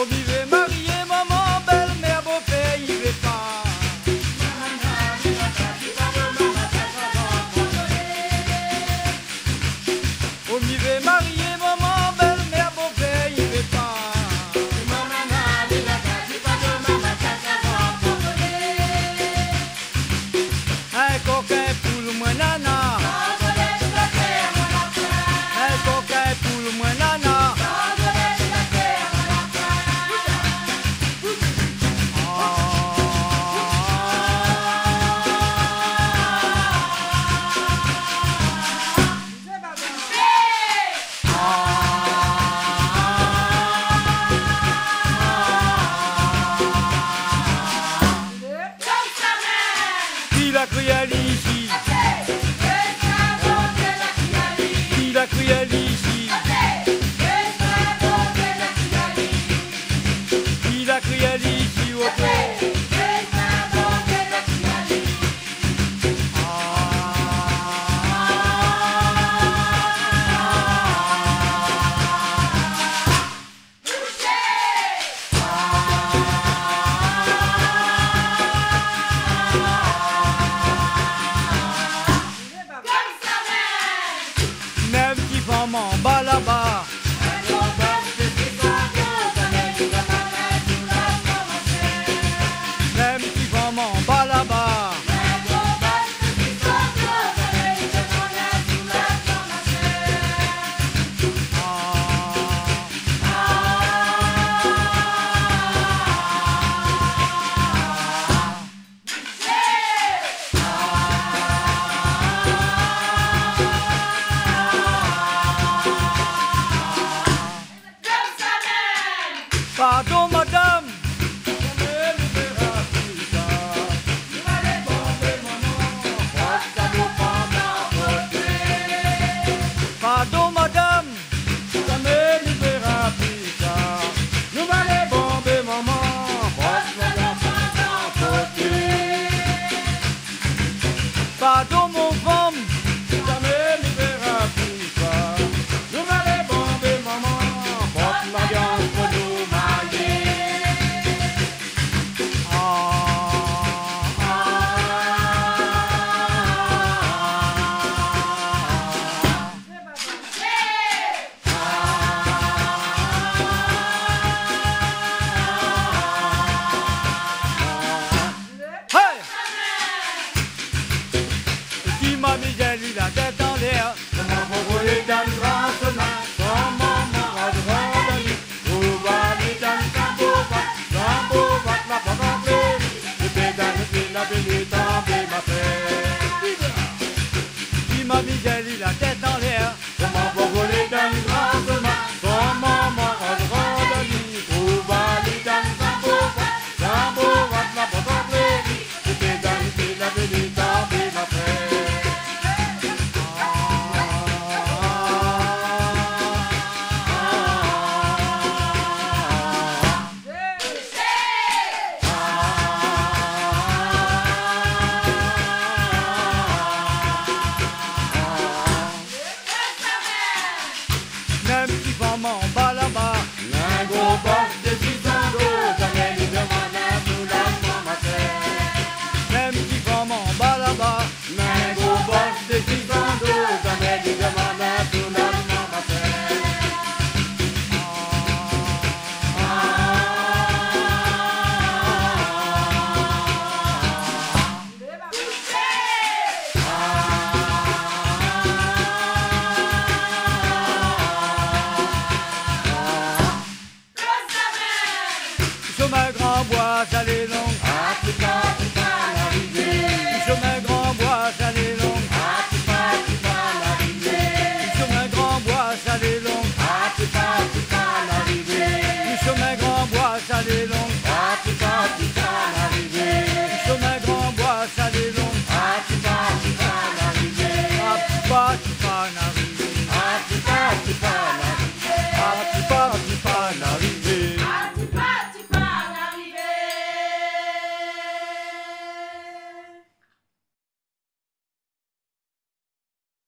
Improvisez 楽やり m'a mis, lui la tête en l'air. Comment dans le grand chemin, comme on a droit de lui. Vous valez dans le camp, dans le la bonne Je vais dans le fil, la belle est grand bois, j'allais long. À tout pas, tout pas l'arrivée. Sur ma grand bois, j'allais long. À tout pas, tout pas l'arrivée. Sur ma grand bois, j'allais long.